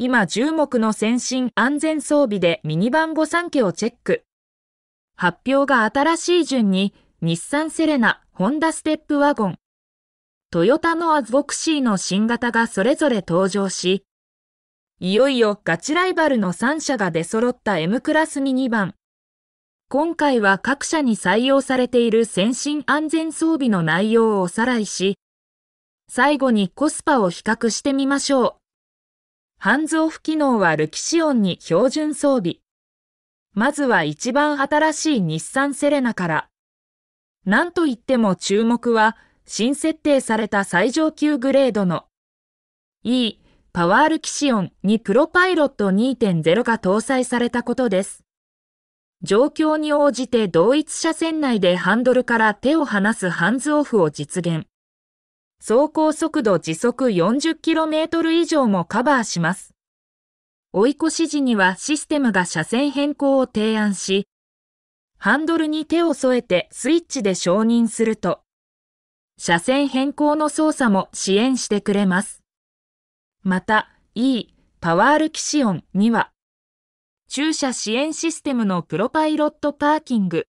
今注目の先進安全装備でミニバン御三家をチェック。発表が新しい順に、日産セレナ、ホンダステップワゴン、トヨタノアズボクシーの新型がそれぞれ登場し、いよいよガチライバルの3社が出揃った M クラスミニバン。今回は各社に採用されている先進安全装備の内容をおさらいし、最後にコスパを比較してみましょう。ハンズオフ機能はルキシオンに標準装備。まずは一番新しい日産セレナから。なんといっても注目は、新設定された最上級グレードの E パワールキシオンにプロパイロット2.0が搭載されたことです。状況に応じて同一車線内でハンドルから手を離すハンズオフを実現。走行速度時速 40km 以上もカバーします。追い越し時にはシステムが車線変更を提案し、ハンドルに手を添えてスイッチで承認すると、車線変更の操作も支援してくれます。また、E パワールキシオンには、駐車支援システムのプロパイロットパーキング、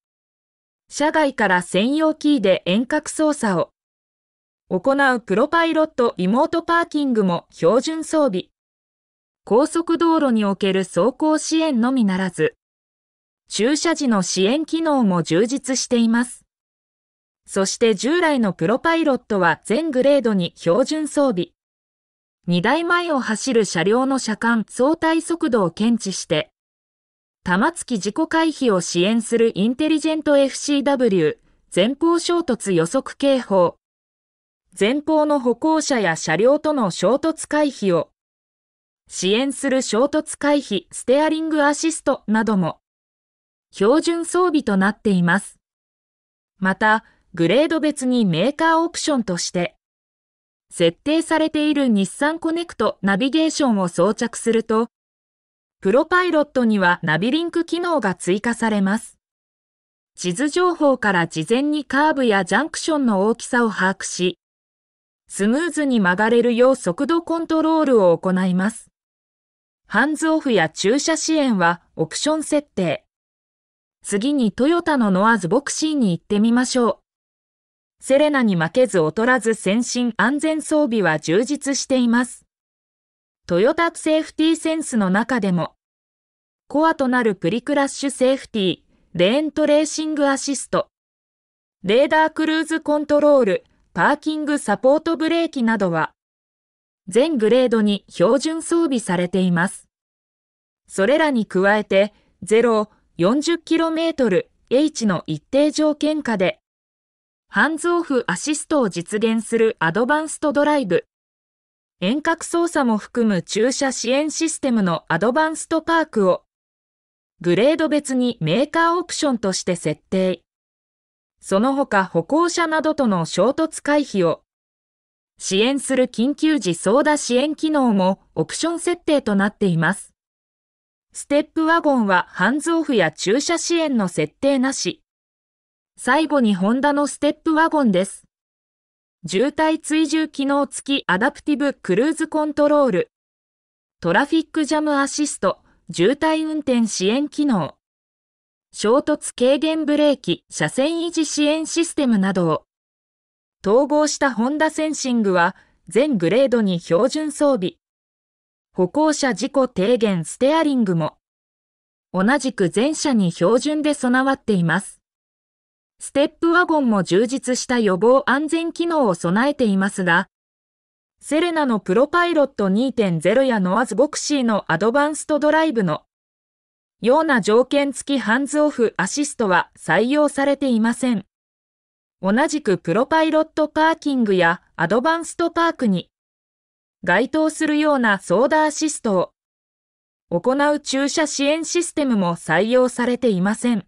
車外から専用キーで遠隔操作を行うプロパイロットリモートパーキングも標準装備。高速道路における走行支援のみならず、駐車時の支援機能も充実しています。そして従来のプロパイロットは全グレードに標準装備。2台前を走る車両の車間相対速度を検知して、玉突き事故回避を支援するインテリジェント FCW 前方衝突予測警報。前方の歩行者や車両との衝突回避を支援する衝突回避ステアリングアシストなども標準装備となっています。また、グレード別にメーカーオプションとして設定されている日産コネクトナビゲーションを装着すると、プロパイロットにはナビリンク機能が追加されます。地図情報から事前にカーブやジャンクションの大きさを把握し、スムーズに曲がれるよう速度コントロールを行います。ハンズオフや駐車支援はオプション設定。次にトヨタのノアズボクシーに行ってみましょう。セレナに負けず劣らず先進安全装備は充実しています。トヨタセーフティーセンスの中でも、コアとなるプリクラッシュセーフティー、レーントレーシングアシスト、レーダークルーズコントロール、パーキングサポートブレーキなどは、全グレードに標準装備されています。それらに加えて、0、40km、H の一定条件下で、ハンズオフアシストを実現するアドバンストドライブ。遠隔操作も含む駐車支援システムのアドバンストパークを、グレード別にメーカーオプションとして設定。その他歩行者などとの衝突回避を、支援する緊急時操舵支援機能もオプション設定となっています。ステップワゴンはハンズオフや駐車支援の設定なし。最後にホンダのステップワゴンです。渋滞追従機能付きアダプティブクルーズコントロール。トラフィックジャムアシスト、渋滞運転支援機能。衝突軽減ブレーキ、車線維持支援システムなどを統合したホンダセンシングは全グレードに標準装備。歩行者事故低減ステアリングも同じく全車に標準で備わっています。ステップワゴンも充実した予防安全機能を備えていますが、セレナのプロパイロット2.0やノアズボクシーのアドバンストドライブのような条件付きハンズオフアシストは採用されていません。同じくプロパイロットパーキングやアドバンストパークに該当するようなソーダアシストを行う駐車支援システムも採用されていません。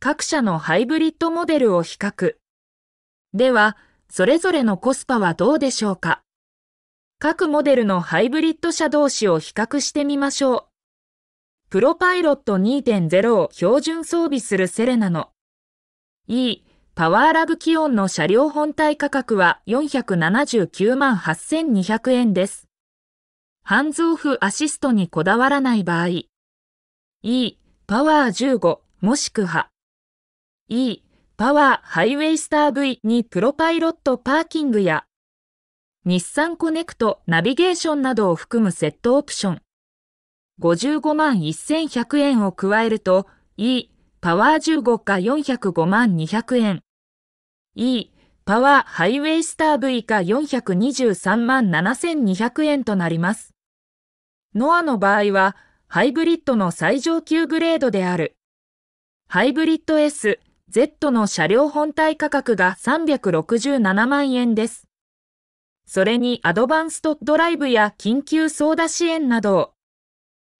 各社のハイブリッドモデルを比較。では、それぞれのコスパはどうでしょうか？各モデルのハイブリッド車同士を比較してみましょう。プロパイロット2.0を標準装備するセレナの E パワーラブ気温の車両本体価格は479万8200円です。ハンズオフアシストにこだわらない場合。e-POWER 15、もしくは。 e-POWER ハイウェイスター V にプロパイロットパーキングや日産コネクトナビゲーションなどを含むセットオプション。55万1100円を加えると E、パワー15か405万200円。E、パワーハイウェイスター V か423万7200円となります。ノアの場合は、ハイブリッドの最上級グレードである。ハイブリッド S、Z の車両本体価格が367万円です。それにアドバンストドライブや緊急操舵支援などを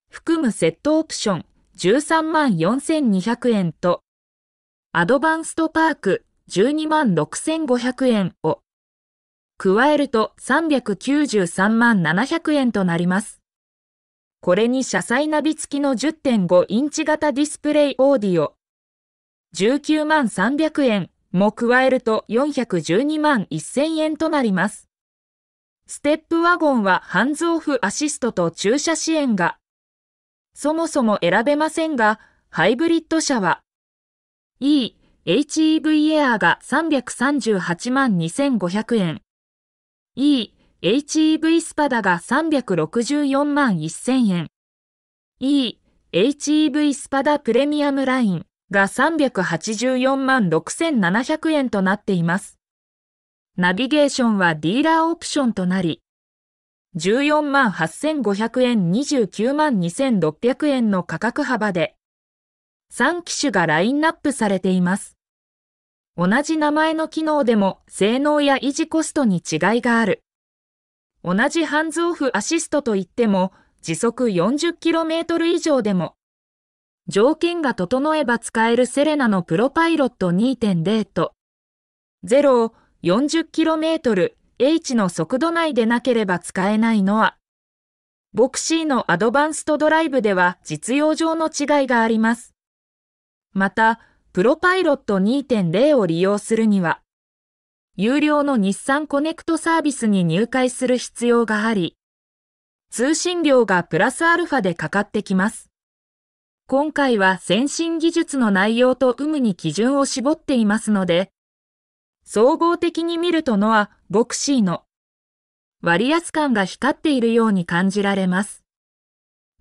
含むセットオプション13万4200円とアドバンストパーク12万6500円を加えると393万700円となります。これに車載ナビ付きの10.5インチ型ディスプレイオーディオ19万300円も加えると412万1000円となります。ステップワゴンはハンズオフアシストと駐車支援がそもそも選べませんが、ハイブリッド車は E、HEV エアーが338万2500円。E、HEV スパダが364万1000円。E、HEV スパダプレミアムラインが384万6700円となっています。ナビゲーションはディーラーオプションとなり、14万8500円29万2600円の価格幅で、3機種がラインナップされています。同じ名前の機能でも性能や維持コストに違いがある。同じハンズオフアシストといっても時速 40km 以上でも条件が整えば使えるセレナのプロパイロット2.0と、0を 40km H の速度内でなければ使えないのは、ボクシーのアドバンストドライブでは実用上の違いがあります。また、プロパイロット2.0を利用するには、有料の日産コネクトサービスに入会する必要があり、通信料がプラスアルファでかかってきます。今回は先進技術の内容と有無に基準を絞っていますので、総合的に見るとのはボクシーの割安感が光っているように感じられます。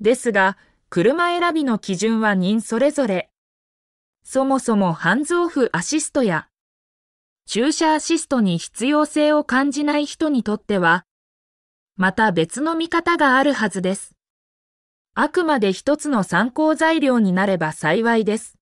ですが、車選びの基準は人それぞれ。そもそもハンズオフアシストや駐車アシストに必要性を感じない人にとっては、また別の見方があるはずです。あくまで一つの参考材料になれば幸いです。